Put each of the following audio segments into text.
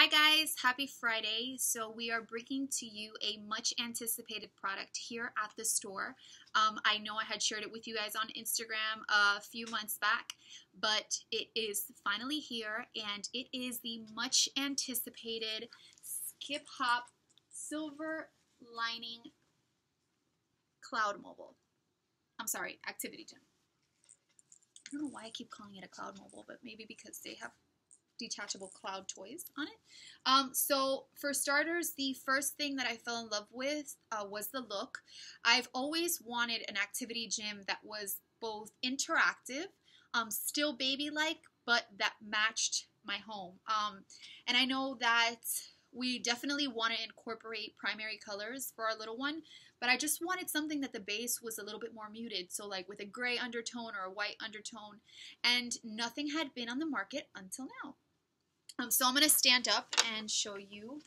Hi guys, happy Friday. So we are bringing to you a much anticipated product here at the store. Um, I know I had shared it with you guys on Instagram a few months back, but it is finally here and it is the much anticipated Skip Hop Silver Lining Cloud Mobile. I'm sorry, Activity Gym. I don't know why I keep calling it a Cloud Mobile, but maybe because they have detachable cloud toys on it. Um, so for starters, the first thing that I fell in love with uh, was the look. I've always wanted an activity gym that was both interactive, um, still baby-like, but that matched my home. Um, and I know that we definitely want to incorporate primary colors for our little one, but I just wanted something that the base was a little bit more muted, so like with a gray undertone or a white undertone, and nothing had been on the market until now. Um, so I'm going to stand up and show you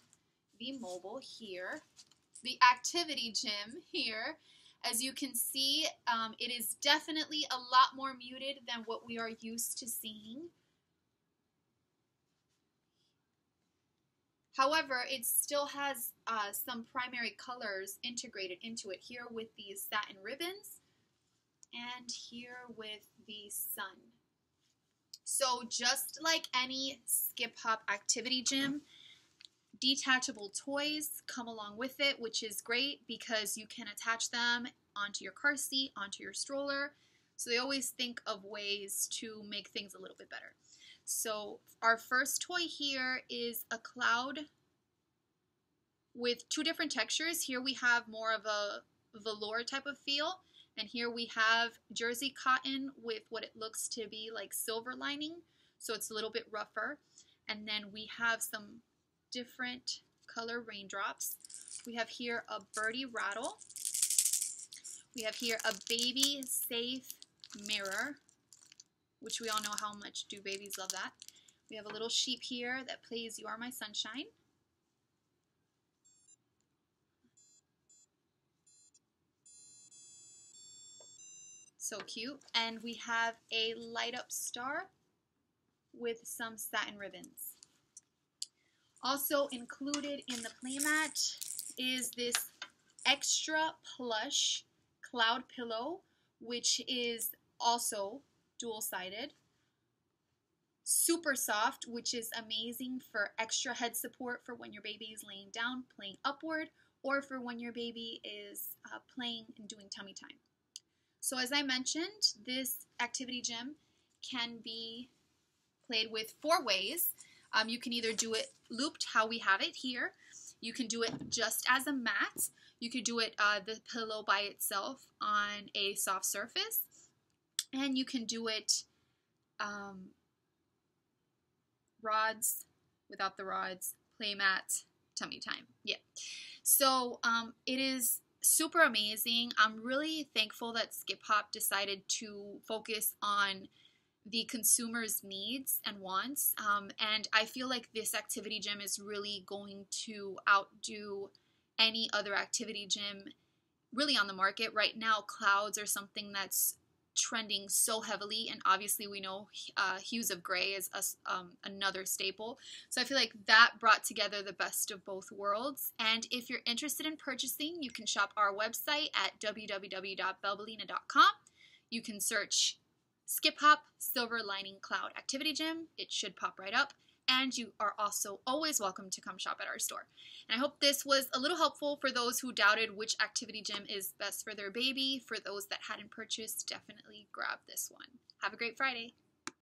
the mobile here, the activity gym here. As you can see, um, it is definitely a lot more muted than what we are used to seeing. However, it still has uh, some primary colors integrated into it here with these satin ribbons and here with the sun. So just like any skip hop activity gym, detachable toys come along with it, which is great because you can attach them onto your car seat, onto your stroller. So they always think of ways to make things a little bit better. So our first toy here is a cloud with two different textures. Here we have more of a velour type of feel and here we have jersey cotton with what it looks to be like silver lining. So it's a little bit rougher. And then we have some different color raindrops. We have here a birdie rattle. We have here a baby safe mirror, which we all know how much do babies love that. We have a little sheep here that plays You Are My Sunshine. So cute. And we have a light up star with some satin ribbons. Also included in the playmat is this extra plush cloud pillow, which is also dual-sided. Super soft, which is amazing for extra head support for when your baby is laying down, playing upward, or for when your baby is uh, playing and doing tummy time. So as I mentioned, this activity gym can be played with four ways. Um, you can either do it looped, how we have it here. You can do it just as a mat. You could do it uh, the pillow by itself on a soft surface. And you can do it um, rods without the rods, playmat, tummy time. Yeah. So um, it is super amazing. I'm really thankful that Skip Hop decided to focus on the consumer's needs and wants. Um, and I feel like this activity gym is really going to outdo any other activity gym really on the market. Right now, clouds are something that's trending so heavily, and obviously we know uh, hues of gray is a, um, another staple. So I feel like that brought together the best of both worlds. And if you're interested in purchasing, you can shop our website at www.bellebellina.com. You can search Skip Hop Silver Lining Cloud Activity Gym. It should pop right up and you are also always welcome to come shop at our store. And I hope this was a little helpful for those who doubted which activity gym is best for their baby. For those that hadn't purchased, definitely grab this one. Have a great Friday.